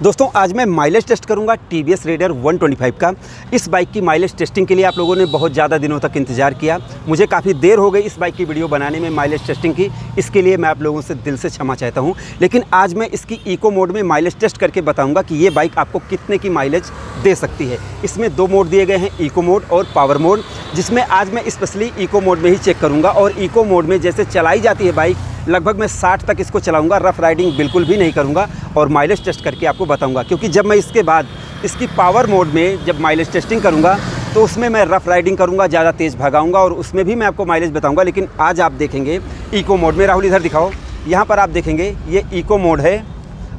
दोस्तों, आज मैं माइलेज टेस्ट करूँगा टी वी रेडर 125 का। इस बाइक की माइलेज टेस्टिंग के लिए आप लोगों ने बहुत ज़्यादा दिनों तक इंतज़ार किया। मुझे काफ़ी देर हो गई इस बाइक की वीडियो बनाने में माइलेज टेस्टिंग की। इसके लिए मैं आप लोगों से दिल से क्षमा चाहता हूँ। लेकिन आज मैं इसकी इको मोड में माइलेज टेस्ट करके बताऊँगा कि ये बाइक आपको कितने की माइलेज दे सकती है। इसमें दो मोड दिए गए हैं इको मोड और पावर मोड जिसमें आज मैं स्पेशली इको मोड में ही चेक करूँगा। और इको मोड में जैसे चलाई जाती है बाइक लगभग मैं 60 तक इसको चलाऊँगा रफ़ राइडिंग बिल्कुल भी नहीं करूँगा और माइलेज टेस्ट करके आपको बताऊँगा। क्योंकि जब मैं इसके बाद, इसकी पावर मोड में जब माइलेज टेस्टिंग करूँगा तो उसमें मैं रफ़ राइडिंग करूँगा, ज़्यादा तेज़ भगाऊँगा और उसमें भी मैं आपको माइलेज बताऊँगा। लेकिन आज आप देखेंगे इको मोड में, राहुल इधर दिखाओ, यहाँ पर आप देखेंगे, ये इको मोड है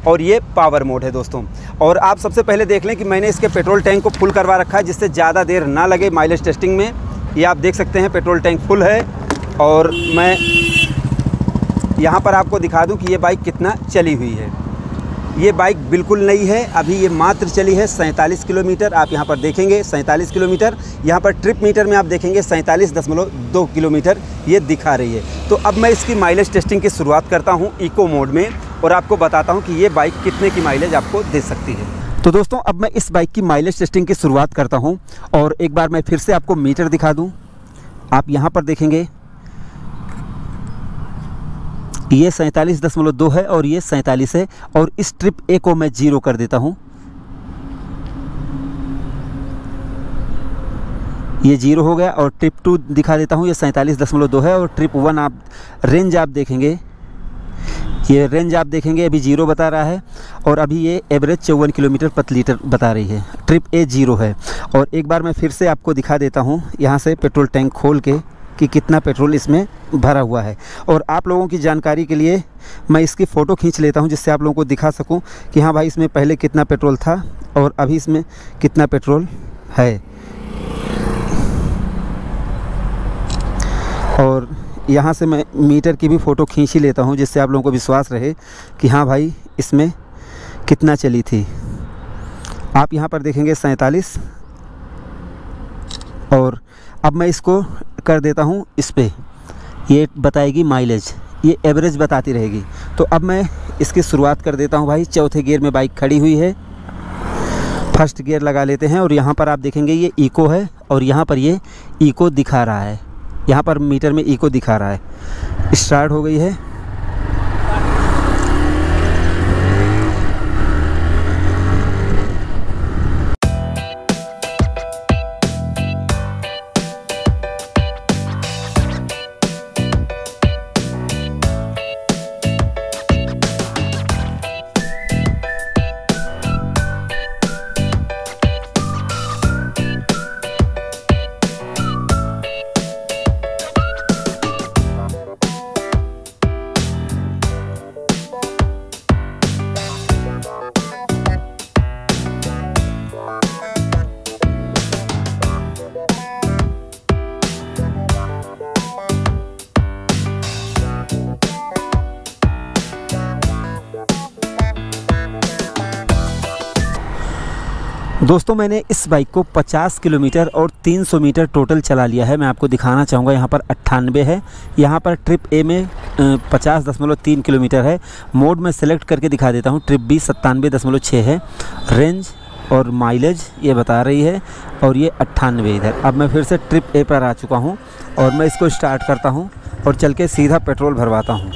और ये पावर मोड है दोस्तों। और आप सबसे पहले देख लें कि मैंने इसके पेट्रोल टैंक को फुल करवा रखा है, जिससे ज़्यादा देर ना लगे माइलेज टेस्टिंग में। ये आप देख सकते हैं पेट्रोल टैंक फुल है और मैं यहाँ पर आपको दिखा दूँ कि ये बाइक कितना चली हुई है। ये बाइक बिल्कुल नई है, अभी ये मात्र चली है सैंतालीस किलोमीटर, आप यहाँ पर देखेंगे सैंतालीस किलोमीटर, यहाँ पर ट्रिप मीटर में आप देखेंगे सैंतालीस दशमलव दो किलोमीटर ये दिखा रही है। तो अब मैं इसकी माइलेज टेस्टिंग की शुरुआत करता हूँ इको मोड में और आपको बताता हूँ कि ये बाइक कितने की माइलेज आपको दे सकती है। तो दोस्तों, अब मैं इस बाइक की माइलेज टेस्टिंग की शुरुआत करता हूँ और एक बार मैं फिर से आपको मीटर दिखा दूँ। आप यहाँ पर देखेंगे ये सैंतालीस दशमलव दो है और ये सैंतालीस है और इस ट्रिप ए को मैं ज़ीरो कर देता हूँ। ये ज़ीरो हो गया और ट्रिप टू दिखा देता हूँ, ये सैंतालीस दशमलव दो है और ट्रिप वन आप रेंज आप देखेंगे। ये रेंज आप देखेंगे, अभी ज़ीरो बता रहा है और अभी ये एवरेज चौवन किलोमीटर प्रति लीटर बता रही है। ट्रिप ए ज़ीरो है। और एक बार मैं फिर से आपको दिखा देता हूँ, यहाँ से पेट्रोल टैंक खोल के। कि कितना पेट्रोल इसमें भरा हुआ है। और आप लोगों की जानकारी के लिए मैं इसकी फ़ोटो खींच लेता हूँ जिससे आप लोगों को दिखा सकूँ कि हाँ भाई, इसमें पहले कितना पेट्रोल था और अभी इसमें कितना पेट्रोल है। और यहाँ से मैं मीटर की भी फ़ोटो खींच ही लेता हूँ जिससे आप लोगों को विश्वास रहे कि हाँ भाई, इसमें कितना चली थी। आप यहाँ पर देखेंगे सैंतालीस। और अब मैं इसको कर देता हूँ इस पर ये बताएगी माइलेज ये एवरेज बताती रहेगी। तो अब मैं इसकी शुरुआत कर देता हूँ भाई। चौथे गियर में बाइक खड़ी हुई है। फ़र्स्ट गियर लगा लेते हैं और यहाँ पर आप देखेंगे ये इको है और यहाँ पर ये इको दिखा रहा है। यहाँ पर मीटर में इको दिखा रहा है। स्टार्ट हो गई है। दोस्तों, मैंने इस बाइक को 50 किलोमीटर और 300 मीटर टोटल चला लिया है। मैं आपको दिखाना चाहूँगा, यहाँ पर अट्ठानबे है। यहाँ पर ट्रिप ए में पचास दशमलव तीन किलोमीटर है। मोड में सेलेक्ट करके दिखा देता हूँ। ट्रिप बी सत्तानवे दशमलव छः है। रेंज और माइलेज ये बता रही है और ये अट्ठानवे इधर। अब मैं फिर से ट्रिप ए पर आ चुका हूँ और मैं इसको स्टार्ट करता हूँ और चल के सीधा पेट्रोल भरवाता हूँ।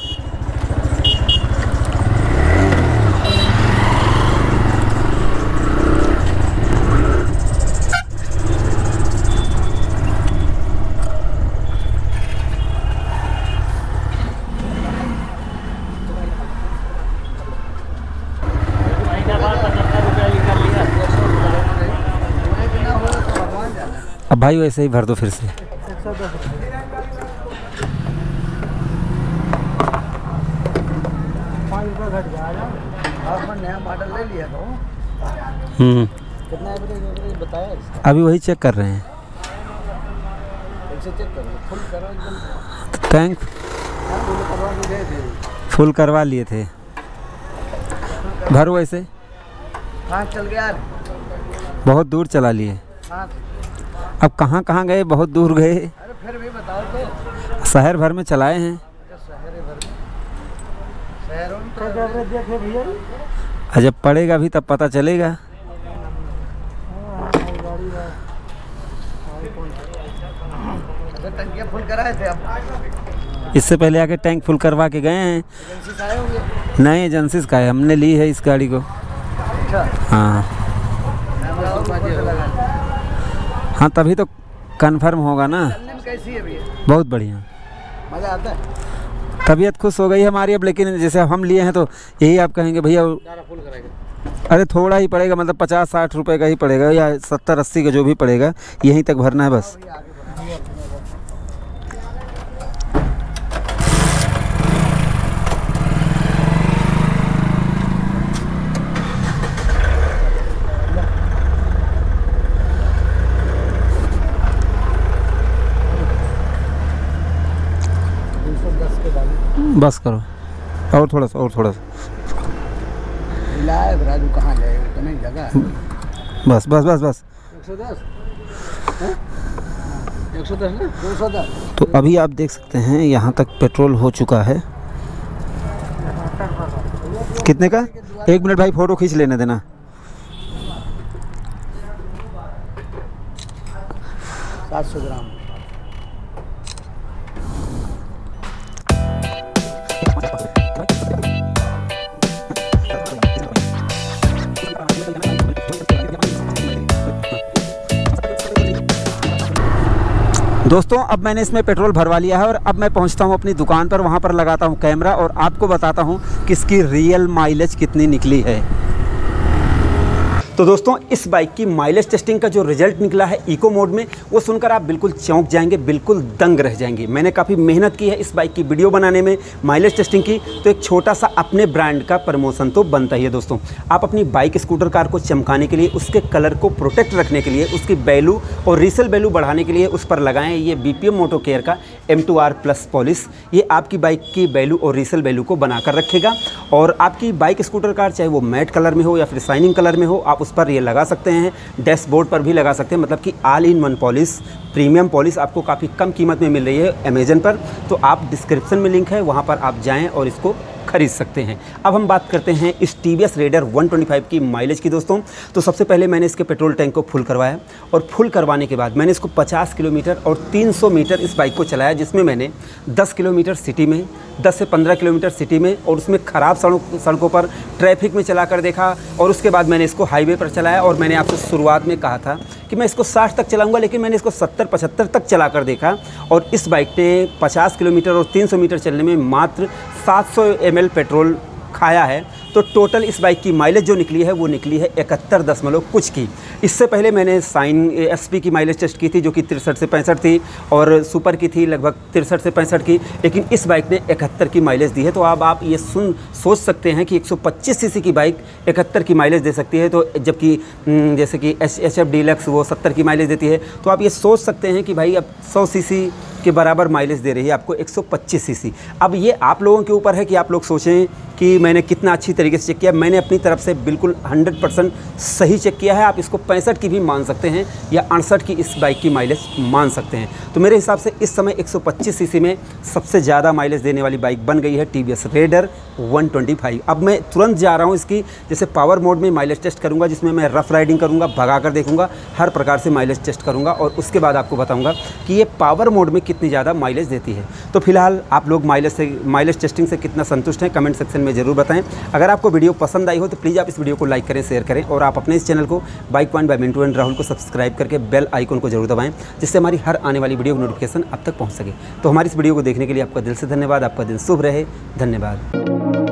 भाई वैसे ही भर दो फिर से। हम्म। अभी वही चेक कर रहे हैं। टैंक फुल करवा लिए थे। भर वैसे चल गया। बहुत दूर चला लिए। अब कहाँ कहाँ गए? बहुत दूर गए। अरे फिर भी बताओ तो। शहर भर में चलाए हैं। शहर भर में। शहरों में तो भैया जब पड़ेगा भी तब पता चलेगा। तो फुल कराए थे अब इससे पहले आके टैंक फुल करवा के गए हैं। एजेंसी से आए होंगे? नए एजेंसीज का है हमने ली है इस गाड़ी को। अच्छा। हाँ। तो हाँ तभी तो कंफर्म होगा ना। कैसी है भैया? बहुत बढ़िया। मज़ा आता है? तबीयत खुश हो गई हमारी अब लेकिन जैसे हम लिए हैं तो यही आप कहेंगे भैया अरे थोड़ा ही पड़ेगा मतलब पचास साठ रुपए का ही पड़ेगा या सत्तर अस्सी का जो भी पड़ेगा यहीं तक भरना है बस दो सौ दस के डाली बस करो। और थोड़ा सा और थोड़ा सा। राजू कहाँ जाएगा तो नहीं जगह बस बस बस बस। एक सौ दस। एक सौ दस ना? दो सौ दस। तो अभी आप देख सकते हैं यहाँ तक पेट्रोल हो चुका है। कितने का? एक मिनट भाई फ़ोटो खींच लेने देना। सात सौ ग्राम। दोस्तों, अब मैंने इसमें पेट्रोल भरवा लिया है और अब मैं पहुँचता हूँ अपनी दुकान पर। वहाँ पर लगाता हूँ कैमरा और आपको बताता हूँ कि इसकी रियल माइलेज कितनी निकली है। तो दोस्तों, इस बाइक की माइलेज टेस्टिंग का जो रिज़ल्ट निकला है इको मोड में, वो सुनकर आप बिल्कुल चौंक जाएँगे, बिल्कुल दंग रह जाएँगे। मैंने काफ़ी मेहनत की है इस बाइक की वीडियो बनाने में माइलेज टेस्टिंग की। तो एक छोटा सा अपने ब्रांड का प्रमोशन तो बनता ही है दोस्तों। आप अपनी बाइक स्कूटर कार को चमकाने के लिए, उसके कलर को प्रोटेक्ट रखने के लिए, उसकी वैल्यू और रीसेल वैल्यू बढ़ाने के लिए उस पर लगाएँ ये बी पी मोटो केयर का M two R plus polish ये आपकी बाइक की वैल्यू और रीसेल वैल्यू को बनाकर रखेगा। और आपकी बाइक स्कूटर कार चाहे वो मैट कलर में हो या फिर शाइनिंग कलर में हो, आप उस पर ये लगा सकते हैं, डैशबोर्ड पर भी लगा सकते हैं मतलब कि all in one polish premium polish आपको काफ़ी कम कीमत में मिल रही है अमेजन पर। तो आप डिस्क्रिप्शन में लिंक है, वहाँ पर आप जाएँ और इसको खरीद सकते हैं। अब हम बात करते हैं इस टी वी एस रेडर 125 की माइलेज की दोस्तों। तो सबसे पहले मैंने इसके पेट्रोल टैंक को फुल करवाया और फुल करवाने के बाद मैंने इसको 50 किलोमीटर और 300 मीटर इस बाइक को चलाया, जिसमें मैंने 10 किलोमीटर सिटी में 10 से 15 किलोमीटर सिटी में और उसमें ख़राब सड़क, सड़कों पर ट्रैफ़िक में चला कर देखा और उसके बाद मैंने इसको हाईवे पर चलाया और मैंने आपसे शुरुआत में कहा था कि मैं इसको 60 तक चलाऊँगा, लेकिन मैंने इसको 70 75 तक चला कर देखा। और इस बाइक ने 50 किलोमीटर और 300 मीटर चलने में मात्र 700 ml पेट्रोल खाया है। तो टोटल इस बाइक की माइलेज जो निकली है वो निकली है इकहत्तर दशमलव कुछ की। इससे पहले मैंने साइन एसपी की माइलेज टेस्ट की थी जो कि तिरसठ से पैंसठ थी और सुपर की थी लगभग तिरसठ से पैंसठ की लेकिन इस बाइक ने इकहत्तर की माइलेज दी है। तो अब आप ये सुन सोच सकते हैं कि 125 सीसी की बाइक इकहत्तर की माइलेज दे सकती है। तो जबकि हम्म, जैसे कि एच एच एफ़ डीलक्स वो सत्तर की माइलेज देती है। तो आप ये सोच सकते हैं कि भाई अब सौ सी के बराबर माइलेज दे रही है आपको 125 सीसी। अब ये आप लोगों के ऊपर है कि आप लोग सोचें कि मैंने कितना अच्छी से चेक किया। मैंने अपनी तरफ़ से बिल्कुल 100 परसेंट सही चेक किया है। आप इसको पैंसठ की भी मान सकते हैं या अड़सठ की इस बाइक की माइलेज मान सकते हैं। तो मेरे हिसाब से इस समय 125 सीसी में सबसे ज़्यादा माइलेज देने वाली बाइक बन गई है टीवीएस रेडर 125 अब मैं तुरंत जा रहा हूँ इसकी, जैसे पावर मोड में माइलेज टेस्ट करूँगा, जिसमें मैं रफ राइडिंग करूँगा भगा कर देखूँगा, हर प्रकार से माइलेज टेस्ट करूँगा और उसके बाद आपको बताऊँगा कि ये पावर मोड में कितनी ज़्यादा माइलेज देती है। तो फ़िलहाल आप लोग माइलेज से, माइलेज टेस्टिंग से कितना संतुष्ट हैं, कमेंट सेक्शन में ज़रूर बताएँ। अगर आपको वीडियो पसंद आई हो तो प्लीज़ आप इस वीडियो को लाइक करें, शेयर करें और आप अपने इस चैनल को bike point by Mintu and Rahul को सब्सक्राइब करके बेल आइकन को ज़रूर दबाएँ, जिससे हमारी हर आने वाली वीडियो नोटिफिकेशन अब तक पहुँच सके। तो हमारी इस वीडियो को देखने के लिए आपका दिल से धन्यवाद, आपका दिन शुभ रहे, धन्यवाद।